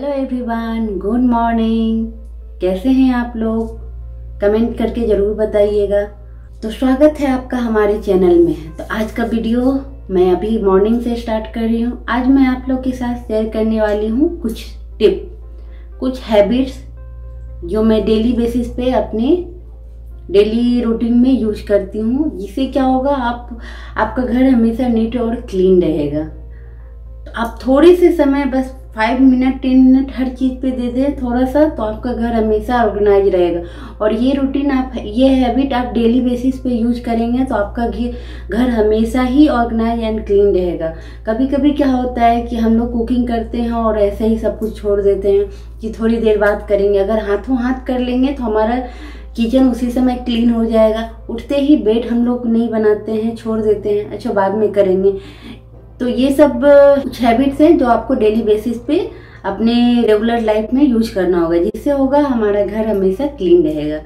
Hello everyone, good morning. कैसे हैं आप लोग? कमेंट करके ज़रूर बताइएगा। तो स्वागत है आपका हमारे चैनल में। तो आज का वीडियो मैं अभी मॉर्निंग से स्टार्ट कर रही हूँ। आज मैं आप लोग के साथ शेयर करने वाली हूँ कुछ टिप, कुछ हैबिट्स जो मैं डेली बेसिस पे अपने डेली रूटीन में यूज़ करती हूँ। जिससे क्या होगा, आप, आपका घर हमेशा नीट और क्लीन रहेगा। तो आप थोड़े से समय बस फाइव मिनट टेन मिनट हर चीज़ पे दे दें, थोड़ा सा तो आपका घर हमेशा ऑर्गेनाइज रहेगा। और ये रूटीन आप, ये हैबिट आप डेली बेसिस पे यूज़ करेंगे तो आपका घर हमेशा ही ऑर्गेनाइज एंड क्लीन रहेगा। कभी कभी क्या होता है कि हम लोग कुकिंग करते हैं और ऐसे ही सब कुछ छोड़ देते हैं कि थोड़ी देर बाद करेंगे। अगर हाथों हाथ कर लेंगे तो हमारा किचन उसी समय क्लीन हो जाएगा। उठते ही बेड हम लोग नहीं बनाते हैं, छोड़ देते हैं। अच्छा बाद में करेंगे। तो ये सब कुछ हैबिट्स हैं जो आपको डेली बेसिस पे अपने रेगुलर लाइफ में यूज़ करना होगा। जिससे होगा हमारा घर हमेशा क्लीन रहेगा।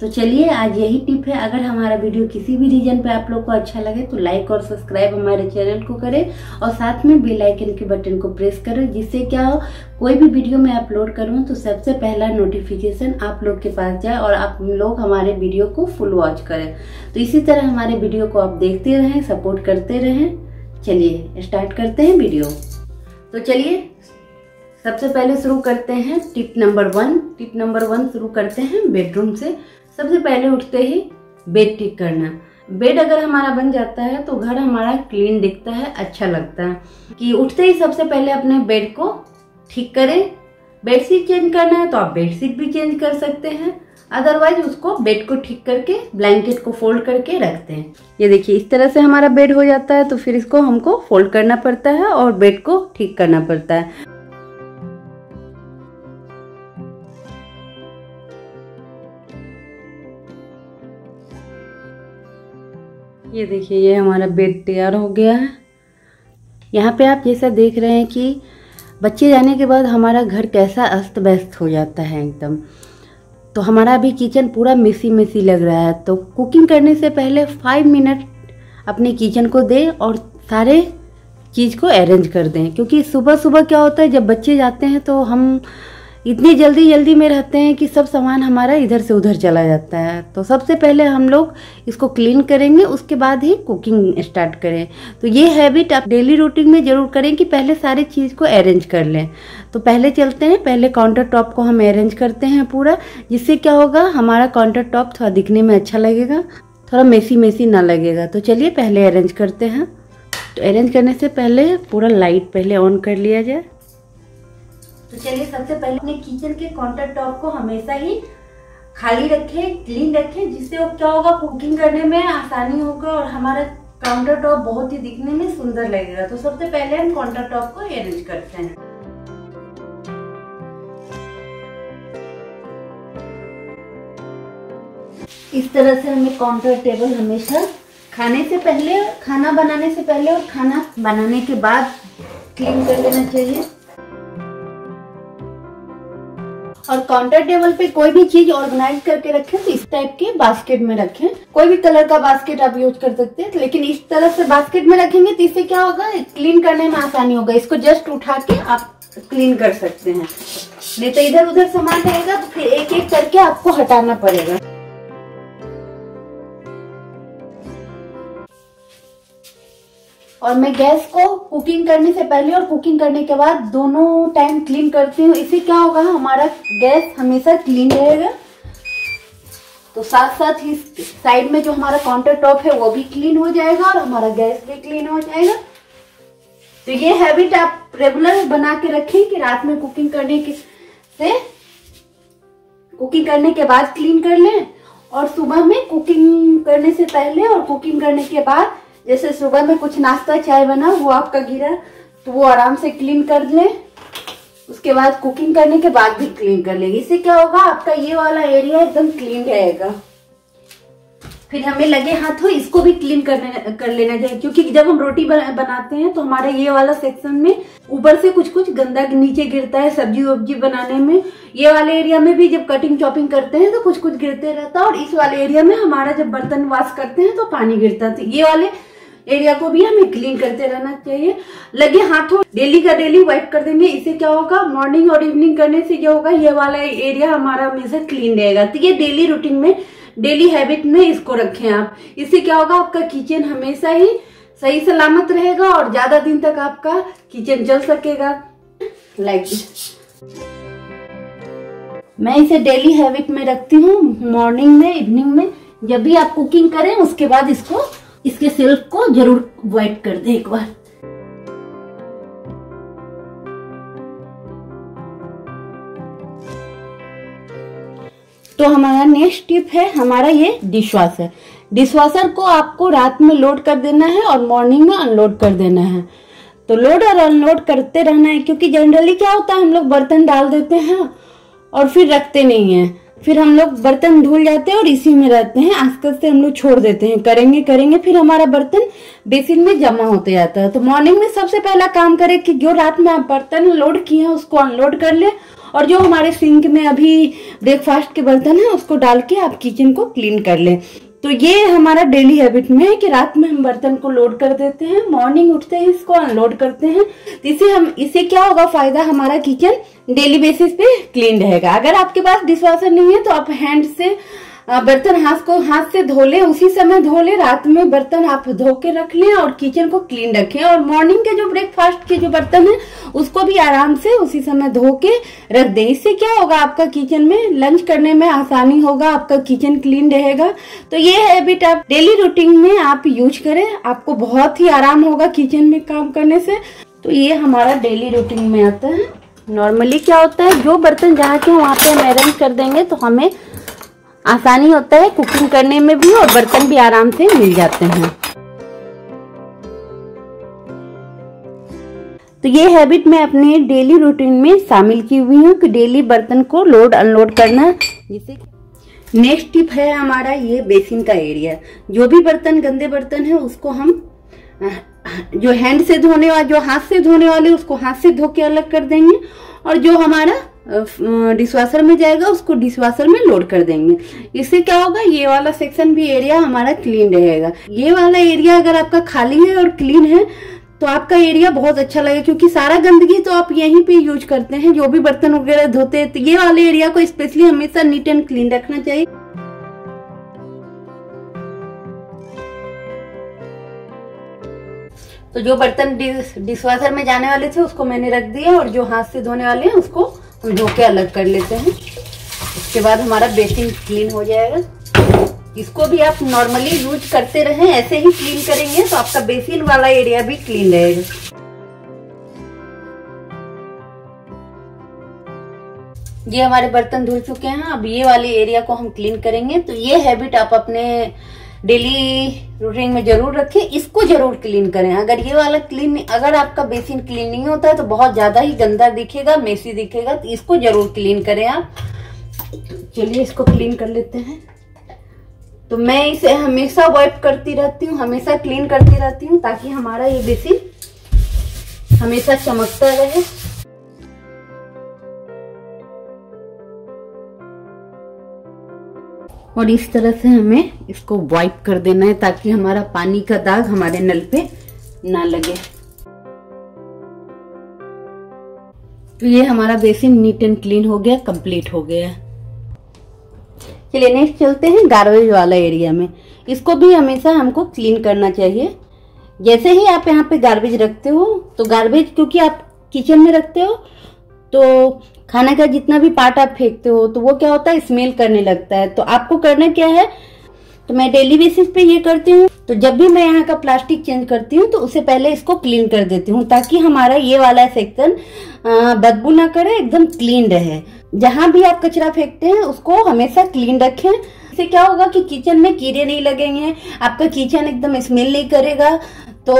तो चलिए, आज यही टिप है। अगर हमारा वीडियो किसी भी रीजन पे आप लोग को अच्छा लगे तो लाइक और सब्सक्राइब हमारे चैनल को करें और साथ में बेल आइकन के बटन को प्रेस करें, जिससे क्या हो, कोई भी वीडियो मैं अपलोड करूँ तो सबसे पहला नोटिफिकेशन आप लोग के पास जाए और आप लोग हमारे वीडियो को फुल वॉच करें। तो इसी तरह हमारे वीडियो को आप देखते रहें सपोर्ट करते रहें। चलिए स्टार्ट करते हैं वीडियो तो चलिए, सबसे पहले शुरू करते हैं tip number one tip number one शुरू करते हैं बेडरूम से। सबसे पहले उठते ही बेड ठीक करना। बेड अगर हमारा बन जाता है तो घर हमारा क्लीन दिखता है अच्छा लगता है। कि उठते ही सबसे पहले अपने बेड को ठीक करें। बेडशीट चेंज करना है तो आप बेडशीट भी चेंज कर सकते हैं। अदरवाइज़ उसको बेड को ठीक करके ब्लैंकेट को फोल्ड करके रखते हैं। ये देखिए, इस तरह से हमारा बेड हो जाता है तो फिर इसको हमको फोल्ड करना पड़ता है और बेड को ठीक करना पड़ता है। ये देखिए, ये हमारा बेड तैयार हो गया है। यहाँ पे आप जैसा देख रहे हैं कि बच्चे जाने के बाद हमारा घर कैसा अस्त व्यस्त हो जाता है एकदम। तो हमारा अभी किचन पूरा मिसी मिसी लग रहा है। तो कुकिंग करने से पहले फाइव मिनट अपने किचन को दें और सारे चीज़ को अरेंज कर दें। क्योंकि सुबह सुबह क्या होता है, जब बच्चे जाते हैं तो हम इतनी जल्दी जल्दी में रहते हैं कि सब सामान हमारा इधर से उधर चला जाता है। तो सबसे पहले हम लोग इसको क्लीन करेंगे, उसके बाद ही कुकिंग स्टार्ट करें। तो ये हैबिट आप डेली रूटीन में ज़रूर करें कि पहले सारी चीज़ को अरेंज कर लें। तो पहले चलते हैं, पहले काउंटर टॉप को हम अरेंज करते हैं पूरा, जिससे क्या होगा, हमारा काउंटर टॉप थोड़ा दिखने में अच्छा लगेगा, थोड़ा मेसी मेसी ना लगेगा। तो चलिए पहले अरेंज करते हैं। तो अरेंज करने से पहले पूरा लाइट पहले ऑन कर लिया जाए। तो चलिए सबसे पहले अपने किचन के काउंटर टॉप को हमेशा ही खाली रखें क्लीन रखें, जिससे वो क्या होगा कुकिंग करने में आसानी होगा और हमारा काउंटर टॉप बहुत ही दिखने में सुंदर लगेगा। तो सबसे पहले हम काउंटर टॉप को अरेंज करते हैं। इस तरह से हमें काउंटर टेबल हमेशा खाने से पहले, खाना बनाने से पहले और खाना बनाने के बाद क्लीन कर लेना चाहिए। और काउंटर टेबल पे कोई भी चीज़ ऑर्गेनाइज करके रखें तो इस टाइप के बास्केट में रखें। कोई भी कलर का बास्केट आप यूज़ कर सकते हैं, लेकिन इस तरह से बास्केट में रखेंगे तो इससे क्या होगा? क्लीन करने में आसानी होगा। इसको जस्ट उठा के आप क्लीन कर सकते हैं। नहीं तो इधर उधर सामान रहेगा तो फिर एक एक करके आपको हटाना पड़ेगा। और मैं गैस को कुकिंग करने से पहले और कुकिंग करने के बाद दोनों टाइम क्लीन करती हूँ। इससे क्या होगा, हमारा गैस हमेशा क्लीन रहेगा। तो साथ साथ ही साइड में जो हमारा काउंटर टॉप है, वो भी क्लीन हो जाएगा और हमारा गैस भी क्लीन हो जाएगा। तो ये हैबिट आप रेगुलर बना के रखें कि रात में कुकिंग करने के से कुकिंग करने के बाद क्लीन कर लें। और सुबह में कुकिंग करने से पहले और कुकिंग करने के बाद जैसे सुबह में कुछ नाश्ता, चाय बना वो आपका गिरा तो वो आराम से क्लीन कर ले उसके बाद कुकिंग करने के बाद भी क्लीन कर लेंगे। इससे क्या होगा, आपका ये वाला एरिया एकदम क्लीन रहेगा। फिर हमें लगे हाथों इसको भी क्लीन करने, कर लेना चाहिए। क्योंकि जब हम रोटी बनाते हैं तो हमारे ये वाला सेक्शन में ऊपर से कुछ कुछ गंदा नीचे गिरता है सब्ज़ी वब्जी बनाने में। ये वाले एरिया में भी जब कटिंग चॉपिंग करते हैं तो कुछ कुछ गिरते रहता है। और इस वाले एरिया में हमारा जब बर्तन वाश करते हैं तो पानी गिरता है। तो ये वाले एरिया को भी हमें क्लीन करते रहना चाहिए। लगे हाथों डेली का डेली वाइप कर देंगे, इससे क्या होगा? मॉर्निंग और इवनिंग करने से क्या होगा? ये वाला एरिया हमारा हमेशा क्लीन रहेगा। तो ये डेली रूटीन में, डेली हैबिट में इसको रखें आप। इससे क्या होगा? आपका किचन हमेशा ही सही सलामत रहेगा और ज़्यादा दिन तक आपका किचन चल सकेगा। लाइक मैं इसे डेली हैबिट में रखती हूँ, मॉर्निंग में, इवनिंग में। जब भी आप कुकिंग करें, उसके बाद इसको इसके सेल्फ को ज़रूर वाइट कर दे एक बार। तो हमारा नेक्स्ट टिप है, हमारा ये डिश वॉशर डिश वॉशर को आपको रात में लोड कर देना है और मॉर्निंग में अनलोड कर देना है। तो लोड और अनलोड करते रहना है, क्योंकि जनरली क्या होता है, हम लोग बर्तन डाल देते हैं और फिर रखते नहीं है। फिर हम लोग बर्तन धुल जाते हैं और इसी में रहते हैं। आस्ते से हम लोग छोड़ देते हैं। करेंगे करेंगे, फिर हमारा बर्तन बेसिन में जमा होते जाता है। तो मॉर्निंग में सबसे पहला काम करें कि जो रात में आप बर्तन लोड किए हैं, उसको अनलोड कर ले और जो हमारे सिंक में अभी ब्रेकफास्ट के बर्तन है, उसको डाल के आप किचन को क्लीन कर ले। तो ये हमारा डेली हैबिट में है कि रात में हम बर्तन को लोड कर देते हैं, मॉर्निंग उठते ही इसको अनलोड करते हैं। तो इसे हम, इसे क्या होगा फ़ायदा हमारा किचन डेली बेसिस पे क्लीन रहेगा। अगर आपके पास डिशवाशर नहीं है तो आप हैंड से बर्तन हाथ को हाथ से धो ले, उसी समय धो ले, रात में बर्तन आप धो के रख लें और किचन को क्लीन रखें और मॉर्निंग के जो ब्रेकफास्ट के जो बर्तन है, उसको भी आराम से उसी समय धो के रख दें। इससे क्या होगा? आपका किचन में लंच करने में आसानी होगा, आपका किचन क्लीन रहेगा। तो ये हैबिट आप डेली रूटीन में आप यूज़ करें, आपको बहुत ही आराम होगा किचन में काम करने से। तो ये हमारा डेली रूटीन में आता है। नॉर्मली क्या होता है? जो बर्तन जहाँ के वहाँ पे हम अरेंज कर देंगे तो हमें आसानी होता है कुकिंग करने में भी और बर्तन भी आराम से मिल जाते हैं। तो ये हैबिट मैं अपने डेली रूटीन में शामिल की हुई हूँ कि डेली बर्तन को लोड अनलोड करना, जिससे नेक्स्ट टिप है हमारा ये बेसिन का एरिया जो भी बर्तन, गंदे बर्तन है, उसको हम, जो हैंड से धोने वाले जो हाथ से धोने वाले, उसको हाथ से धो के अलग कर देंगे। और जो हमारा डिशवाशर में जाएगा, उसको डिशवाशर में लोड कर देंगे। इससे क्या होगा, ये वाला सेक्शन भी एरिया हमारा क्लीन रहेगा। ये वाला एरिया अगर आपका खाली है और क्लीन है तो आपका एरिया बहुत अच्छा लगेगा, क्योंकि सारा गंदगी तो आप यहीं पे यूज़ करते हैं, जो भी बर्तन वगैरह धोते हैं तो ये वाले एरिया को स्पेशली हमेशा नीट एंड क्लीन रखना चाहिए। तो जो बर्तन डिशवाशर में जाने वाले थे, उसको मैंने रख दिया, और जो हाथ से धोने वाले हैं, उसको धो के अलग कर लेते हैं। उसके बाद हमारा बेसिन क्लीन हो जाएगा। इसको भी आप नॉर्मली यूज़ करते रहें, ऐसे ही क्लीन करेंगे तो आपका बेसिन वाला एरिया भी क्लीन रहेगा। ये हमारे बर्तन धुल चुके हैं, अब ये वाले एरिया को हम क्लीन करेंगे। तो ये हैबिट आप अपने डेली रूटीन में ज़रूर रखें, इसको ज़रूर क्लीन करें। अगर ये वाला क्लीन, अगर आपका बेसिन क्लीन नहीं होता है तो बहुत ज़्यादा ही गंदा दिखेगा, मेसी दिखेगा तो इसको ज़रूर क्लीन करें आप। चलिए, इसको क्लीन कर लेते हैं। तो मैं इसे हमेशा वाइप करती रहती हूँ, हमेशा क्लीन करती रहती हूँ, ताकि हमारा ये बेसिन हमेशा चमकता रहे। और इस तरह से हमें इसको वाइप कर देना है ताकि हमारा पानी का दाग हमारे नल पे ना लगे। तो ये हमारा बेसिन नीट एंड क्लीन हो गया कंप्लीट हो गया। चलिए नेक्स्ट चलते हैं गार्बेज वाला एरिया में। इसको भी हमेशा हमको क्लीन करना चाहिए। जैसे ही आप यहाँ पे गार्बेज रखते हो तो गार्बेज क्योंकि आप किचन में रखते हो तो खाना का जितना भी पार्ट आप फेंकते हो तो वो क्या होता है स्मेल करने लगता है। तो आपको करना क्या है तो मैं डेली बेसिस पे ये करती हूँ। तो जब भी मैं यहाँ का प्लास्टिक चेंज करती हूँ तो उससे पहले इसको क्लीन कर देती हूँ, ताकि हमारा ये वाला सेक्शन बदबू ना करे, एकदम क्लीन रहे। जहाँ भी आप कचरा फेंकते हैं, उसको हमेशा क्लीन रखें। इससे क्या होगा कि किचन में कीड़े नहीं लगेंगे, आपका किचन एकदम स्मेल नहीं करेगा। तो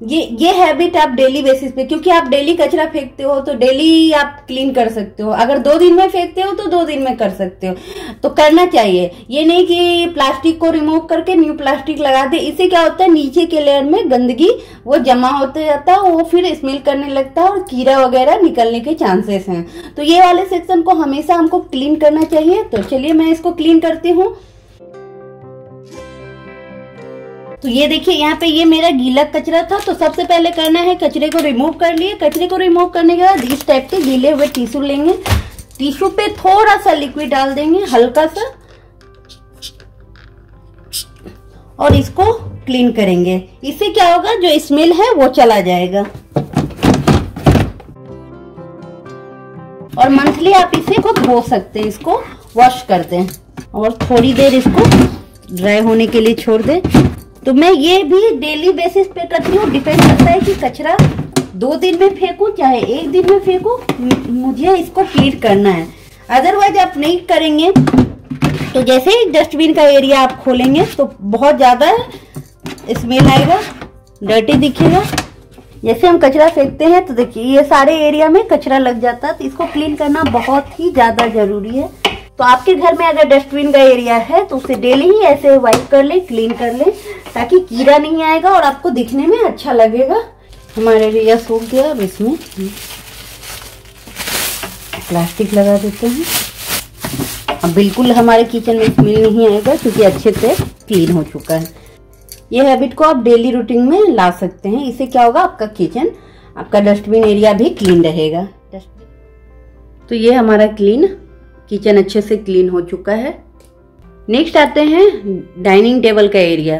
ये ये हैबिट आप डेली बेसिस पे, क्योंकि आप डेली कचरा फेंकते हो तो डेली आप क्लीन कर सकते हो। अगर दो दिन में फेंकते हो तो दो दिन में कर सकते हो। तो करना चाहिए। ये नहीं कि प्लास्टिक को रिमूव करके न्यू प्लास्टिक लगा दे। इससे क्या होता है, नीचे के लेयर में गंदगी, वो जमा होते जाता है, वो फिर स्मेल करने लगता है और कीड़ा वगैरह निकलने के चांसेस हैं। तो ये वाले सेक्शन को हमेशा हमको क्लीन करना चाहिए। तो चलिए मैं इसको क्लीन करती हूँ। तो ये देखिए, यहाँ पे ये मेरा गीला कचरा था तो सबसे पहले करना है कचरे को रिमूव कर लिए। कचरे को रिमूव करने के बाद इस टाइप के गीले हुए टिश्यू लेंगे। टिश्यू पे थोड़ा सा लिक्विड डाल देंगे हल्का सा और इसको क्लीन करेंगे। इससे क्या होगा, जो स्मेल है, वो चला जाएगा। और मंथली आप इसे को धो सकते हैं, इसको वॉश कर दें और थोड़ी देर इसको ड्राई होने के लिए छोड़ दें। तो मैं ये भी डेली बेसिस पे करती हूँ डिपेंड करता है कि कचरा दो दिन में फेंकू, चाहे एक दिन में फेंकू मुझे इसको क्लीन करना है। अदरवाइज़ आप नहीं करेंगे तो जैसे ही डस्टबिन का एरिया आप खोलेंगे तो बहुत ज़्यादा स्मेल आएगा डर्टी दिखेगा। जैसे हम कचरा फेंकते हैं तो देखिए, ये सारे एरिया में कचरा लग जाता है तो इसको क्लीन करना बहुत ही ज़्यादा ज़रूरी है। तो आपके घर में अगर डस्टबिन का एरिया है तो उसे डेली ही ऐसे वाइप कर ले क्लीन कर ले। ताकि कीड़ा नहीं आएगा और आपको दिखने में अच्छा लगेगा। हमारा एरिया सूख गया, अब इसमें प्लास्टिक लगा देते हैं। अब बिल्कुल हमारे किचन में स्मेल नहीं आएगा क्योंकि अच्छे से क्लीन हो चुका है। ये हैबिट को आप डेली रूटीन में ला सकते हैं। इससे क्या होगा? आपका किचन आपका डस्टबिन एरिया भी क्लीन रहेगा। तो ये हमारा क्लीन किचन अच्छे से क्लीन हो चुका है। नेक्स्ट आते हैं डाइनिंग टेबल का एरिया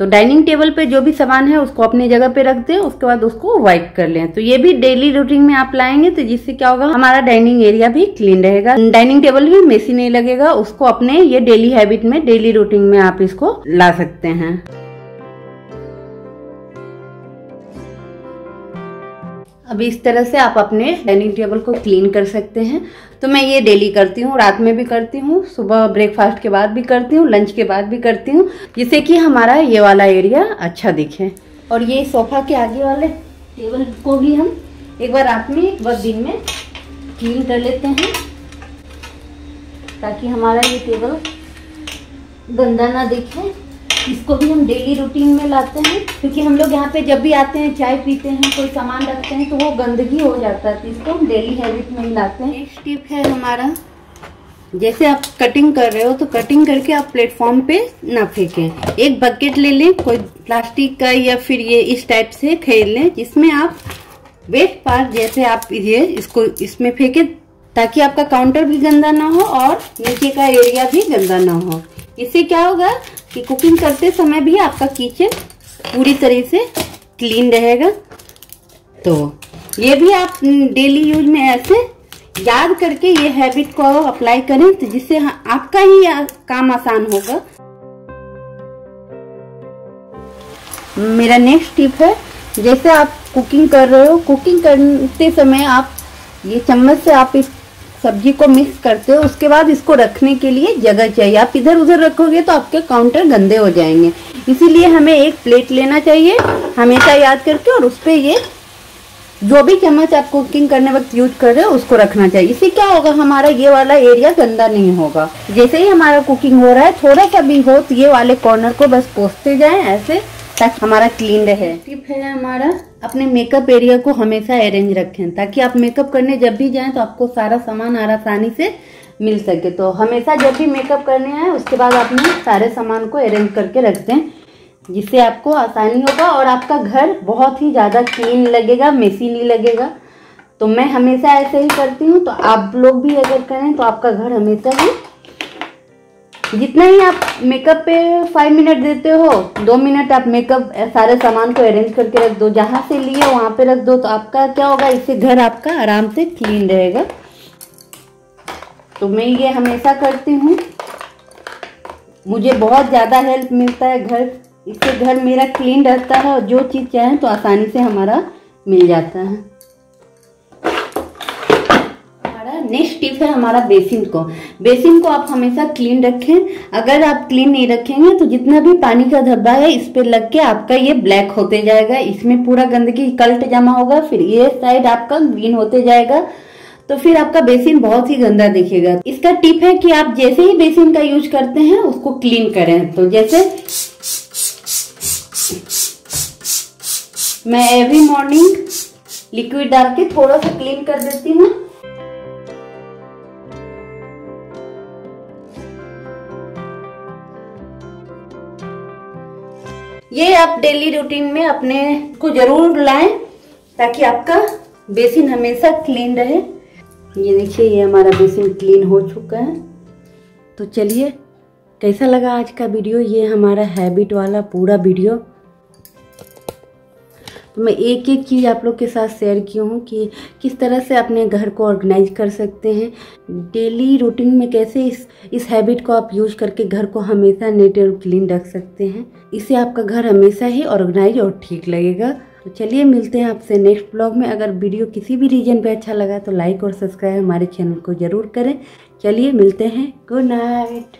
तो डाइनिंग टेबल पे जो भी सामान है उसको अपनी जगह पे रख दें, उसके बाद उसको वाइप कर लें। तो ये भी डेली रूटीन में आप लाएँगे तो जिससे क्या होगा, हमारा डाइनिंग एरिया भी क्लीन रहेगा। डाइनिंग टेबल भी मेसी नहीं लगेगा, उसको अपने ये डेली हैबिट में, डेली रूटीन में आप इसको ला सकते हैं। अब इस तरह से आप अपने डाइनिंग टेबल को क्लीन कर सकते हैं। तो मैं ये डेली करती हूँ, रात में भी करती हूँ, सुबह ब्रेकफास्ट के बाद भी करती हूँ लंच के बाद भी करती हूँ, जिससे कि हमारा ये वाला एरिया अच्छा दिखे। और ये सोफा के आगे वाले टेबल को भी हम एक बार रात में, एक बार दिन में क्लीन कर लेते हैं, ताकि हमारा ये टेबल गंदा ना दिखे। इसको भी हम डेली रूटीन में लाते हैं, क्योंकि हम लोग यहाँ पे जब भी आते हैं, चाय पीते हैं, कोई सामान रखते हैं तो वो गंदगी हो जाता है तो इसको हम डेली हैबिट में ही लाते हैं। एक टिप है हमारा, जैसे आप कटिंग कर रहे हो तो कटिंग करके आप प्लेटफॉर्म पे ना फेंकें। एक बकेट ले लें, कोई प्लास्टिक का या फिर ये इस टाइप से खरीद लें, जिसमें आप वेट पार्ट जैसे आप ये इसको इसमें फेंके, ताकि आपका काउंटर भी गंदा ना हो और नीचे का एरिया भी गंदा ना हो। इससे क्या होगा कि कुकिंग करते समय भी आपका किचन पूरी तरह से क्लीन रहेगा। तो ये भी आप डेली यूज़ में ऐसे याद करके ये हैबिट को अप्लाई करें तो जिससे आपका ही काम आसान होगा। मेरा नेक्स्ट टिप है, जैसे आप कुकिंग कर रहे हो कुकिंग करते समय आप ये चम्मच से आप इस सब्ज़ी को मिक्स करते हो, उसके बाद इसको रखने के लिए जगह चाहिए। आप इधर उधर रखोगे तो आपके काउंटर गंदे हो जाएँगे। इसीलिए हमें एक प्लेट लेना चाहिए, हमेशा याद करके, और उस पर ये जो भी चम्मच आप कुकिंग करने वक्त यूज़ कर रहे हो, उसको रखना चाहिए। इससे क्या होगा, हमारा ये वाला एरिया गंदा नहीं होगा। जैसे ही हमारा कुकिंग हो रहा है, थोड़ा सा भी हो तो ये वाले कॉर्नर को बस पोसते जाए, ऐसे ताकि हमारा क्लीन रहे। टिप है हमारा, अपने मेकअप एरिया को हमेशा अरेंज रखें, ताकि आप मेकअप करने जब भी जाएँ तो आपको सारा सामान आसानी से मिल सके। तो हमेशा जब भी मेकअप करने आए, उसके बाद अपने सारे सामान को अरेंज करके रख दें, जिससे आपको आसानी होगा और आपका घर बहुत ही ज़्यादा क्लीन लगेगा मेसी नहीं लगेगा। तो मैं हमेशा ऐसे ही करती हूँ तो आप लोग भी अगर करें तो आपका घर हमेशा ही जितना ही आप मेकअप पे फाइव मिनट देते हो, दो मिनट आप मेकअप सारे सामान को अरेंज करके रख दो। जहाँ से लिए वहाँ पे रख दो। तो आपका क्या होगा? इससे घर आपका आराम से क्लीन रहेगा। तो मैं ये हमेशा करती हूँ। मुझे बहुत ज़्यादा हेल्प मिलता है घर। इससे घर मेरा क्लीन रहता है और जो चीज़ चाहे तो आसानी से हमारा मिल जाता है। नेक्स्ट टिप है हमारा बेसिन को। बेसिन को आप हमेशा क्लीन रखें। अगर आप क्लीन नहीं रखेंगे तो जितना भी पानी का धब्बा है, इस पे लग के आपका ये ब्लैक होते जाएगा। इसमें पूरा गंदगी, कल्ट जमा होगा, फिर ये साइड आपका ग्रीन होते जाएगा। तो फिर आपका बेसिन बहुत ही गंदा दिखेगा। इसका टिप है कि आप जैसे ही बेसिन का यूज़ करते हैं, उसको क्लीन करें। तो जैसे मैं एवरी मॉर्निंग लिक्विड डाल के थोड़ा सा क्लीन कर देती हूँ। ये आप डेली रूटीन में अपने को ज़रूर लाएँ ताकि आपका बेसिन हमेशा क्लीन रहे। ये देखिए, ये हमारा बेसिन क्लीन हो चुका है। तो चलिए, कैसा लगा आज का वीडियो ये हमारा हैबिट वाला पूरा वीडियो तो मैं एक एक चीज़ आप लोग के साथ शेयर की हूँ कि किस तरह से अपने घर को ऑर्गेनाइज कर सकते हैं। डेली रूटीन में कैसे इस इस हैबिट को आप यूज़ करके घर को हमेशा नीट और क्लीन रख सकते हैं। इससे आपका घर हमेशा ही ऑर्गेनाइज और ठीक लगेगा। तो चलिए मिलते हैं आपसे नेक्स्ट ब्लॉग में। अगर वीडियो किसी भी रीजन पे अच्छा लगा तो लाइक और सब्सक्राइब हमारे चैनल को ज़रूर करें। चलिए मिलते हैं। Good night